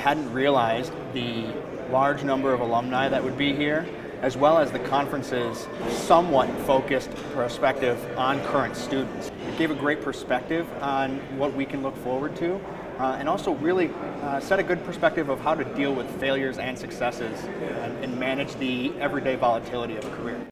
hadn't realized the large number of alumni that would be here, as well as the conference's somewhat focused perspective on current students. It gave a great perspective on what we can look forward to, uh, and also really uh, set a good perspective of how to deal with failures and successes and, and manage the everyday volatility of a career.